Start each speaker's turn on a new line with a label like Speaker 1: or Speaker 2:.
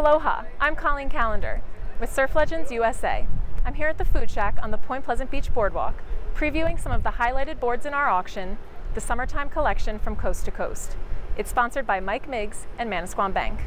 Speaker 1: Aloha, I'm Colleen Calendar with Surf Legends USA. I'm here at the Food Shack on the Point Pleasant Beach Boardwalk, previewing some of the highlighted boards in our auction, the Summertime Collection from Coast to Coast. It's sponsored by Mike Miggs and Manasquan Bank.